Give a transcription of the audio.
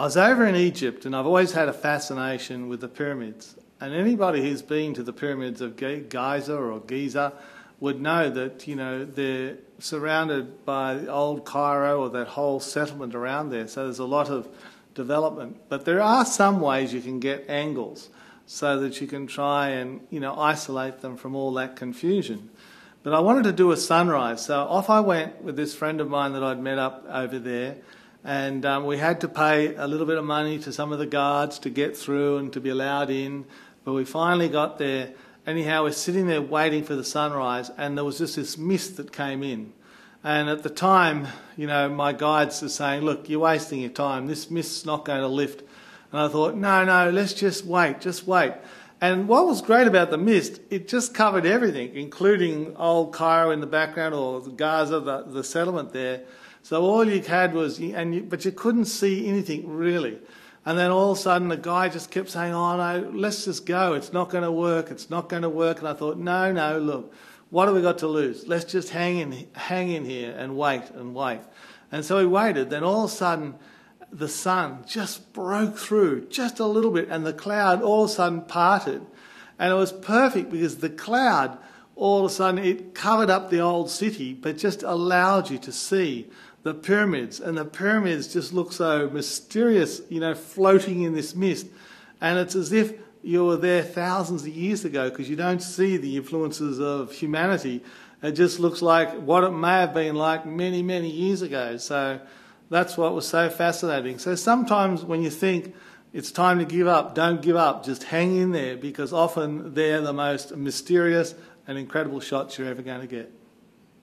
I was over in Egypt and I've always had a fascination with the pyramids. And anybody who's been to the pyramids of Giza or Giza would know that, you know, they're surrounded by old Cairo or that whole settlement around there. So there's a lot of development. But there are some ways you can get angles so that you can try and, you know, isolate them from all that confusion. But I wanted to do a sunrise. So off I went with this friend of mine that I'd met up over there. And um, we had to pay a little bit of money to some of the guards to get through and to be allowed in. But we finally got there. Anyhow, we're sitting there waiting for the sunrise, and there was just this mist that came in. And at the time, you know, my guides were saying, Look, you're wasting your time. This mist's not going to lift. And I thought, No, no, let's just wait, just wait. And what was great about the mist, it just covered everything, including old Cairo in the background or Gaza, the, the settlement there. So all you had was, and you, but you couldn't see anything really. And then all of a sudden, the guy just kept saying, Oh, no, let's just go. It's not going to work. It's not going to work. And I thought, No, no, look, what have we got to lose? Let's just hang in, hang in here and wait and wait. And so we waited. Then all of a sudden, the sun just broke through just a little bit, and the cloud all of a sudden parted. And it was perfect because the cloud, all of a sudden, it covered up the old city, but just allowed you to see the pyramids, and the pyramids just look so mysterious, you know, floating in this mist. And it's as if you were there thousands of years ago because you don't see the influences of humanity. It just looks like what it may have been like many, many years ago. So that's what was so fascinating. So sometimes when you think it's time to give up, don't give up. Just hang in there because often they're the most mysterious and incredible shots you're ever going to get.